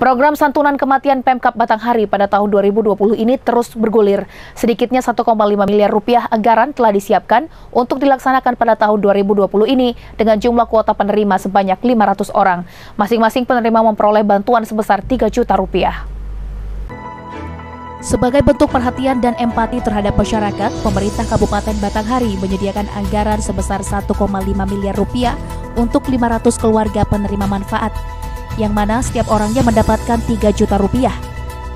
Program santunan kematian Pemkap Batanghari pada tahun 2020 ini terus bergulir. Sedikitnya 1,5 miliar rupiah anggaran telah disiapkan untuk dilaksanakan pada tahun 2020 ini dengan jumlah kuota penerima sebanyak 500 orang. Masing-masing penerima memperoleh bantuan sebesar 3 juta rupiah. Sebagai bentuk perhatian dan empati terhadap masyarakat, pemerintah Kabupaten Batanghari menyediakan anggaran sebesar 1,5 miliar rupiah untuk 500 keluarga penerima manfaat yang mana setiap orangnya mendapatkan 3 juta rupiah.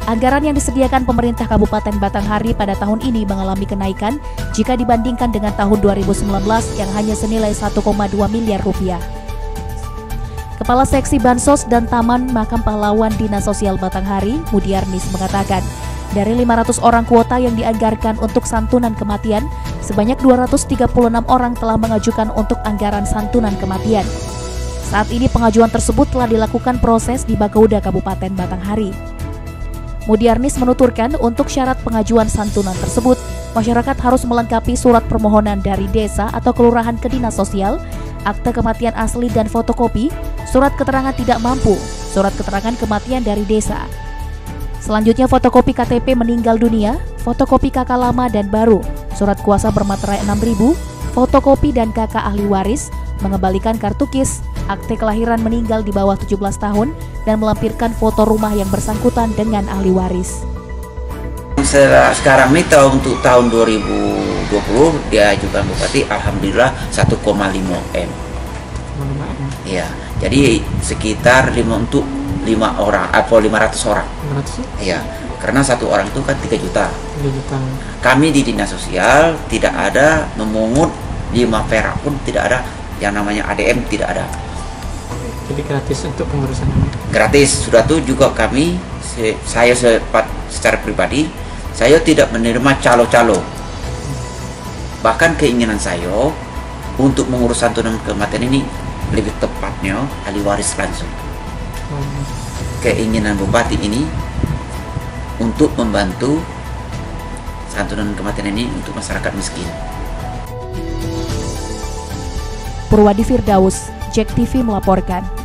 Anggaran yang disediakan pemerintah Kabupaten Batanghari pada tahun ini mengalami kenaikan jika dibandingkan dengan tahun 2019 yang hanya senilai 1,2 miliar rupiah. Kepala Seksi Bansos dan Taman Makam Pahlawan Dinas Sosial Batanghari, Mudiarnis mengatakan, dari 500 orang kuota yang dianggarkan untuk santunan kematian, sebanyak 236 orang telah mengajukan untuk anggaran santunan kematian. Saat ini pengajuan tersebut telah dilakukan proses di Bagauda Kabupaten Batanghari. Mudiarnis menuturkan untuk syarat pengajuan santunan tersebut, masyarakat harus melengkapi surat permohonan dari desa atau kelurahan ke dinas sosial, akte kematian asli dan fotokopi, surat keterangan tidak mampu, surat keterangan kematian dari desa. Selanjutnya fotokopi KTP meninggal dunia, fotokopi kakak lama dan baru, surat kuasa bermaterai 6000, fotokopi dan kakak ahli waris, mengembalikan kartu KIS, akte kelahiran meninggal di bawah 17 tahun, dan melampirkan foto rumah yang bersangkutan dengan ahli waris. Sekarang ini tahun untuk tahun 2020 diajukan Bupati Alhamdulillah 1,5 M. Ya, jadi sekitar 5 untuk 5 orang atau 500 orang. 500? Ya, karena satu orang itu kan 3 juta. 3 juta. Kami di dinas sosial tidak ada memungut 5 perak pun tidak ada yang namanya ADM tidak ada. Jadi gratis untuk pengurusan ini? Gratis. Sudah tuh juga kami, saya secara pribadi, saya tidak menerima calo-calo. Bahkan keinginan saya untuk mengurus santunan kematian ini lebih tepatnya ahli waris langsung. Keinginan bupati ini untuk membantu santunan kematian ini untuk masyarakat miskin. Purwadi Firdaus, Jack TV melaporkan.